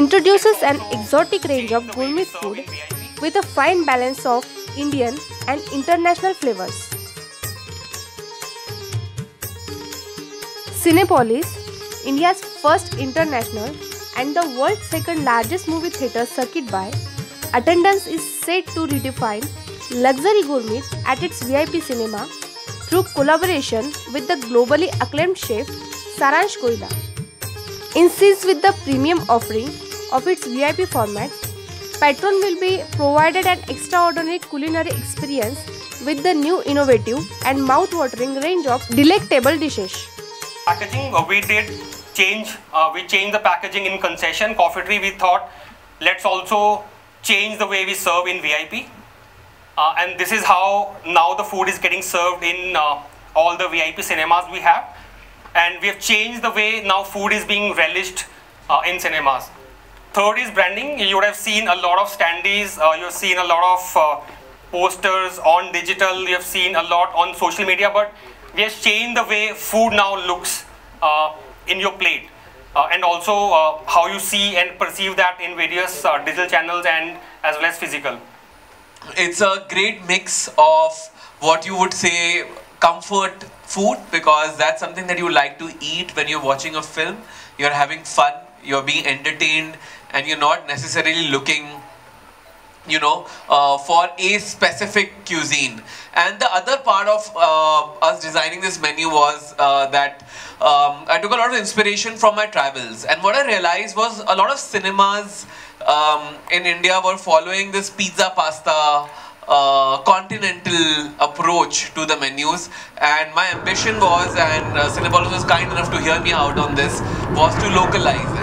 Introduces an exotic range of gourmet food with a fine balance of Indian and international flavors. Cinepolis, India's first international and the world's second largest movie theatre circuit by attendance is set to redefine luxury gourmet at its VIP cinema through collaboration with the globally acclaimed chef Saransh Goila. In sync with the premium offering of its VIP format, Patron will be provided an extraordinary culinary experience with the new innovative and mouth-watering range of delectable dishes. Packaging, uh, we did change. Uh, we changed the packaging in concession. Coffee tree, we thought, let's also change the way we serve in VIP. Uh, and this is how now the food is getting served in uh, all the VIP cinemas we have. And we have changed the way now food is being relished uh, in cinemas. Third is branding. You would have seen a lot of standees. Uh, you have seen a lot of uh, posters on digital. You have seen a lot on social media. But we have changed the way food now looks uh, in your plate. Uh, and also uh, how you see and perceive that in various uh, digital channels and as well as physical. it's a great mix of what you would say comfort food because that's something that you like to eat when you're watching a film you're having fun you're being entertained and you're not necessarily looking you know uh, for a specific cuisine. And the other part of uh, us designing this menu was uh, that um, i took a lot of inspiration from my travels. And what i realized was a lot of cinemas um, in india were following this pizza pasta uh, continental approach to the menus. And my ambition was and uh, Cinepolis was kind enough to hear me out on this was to localize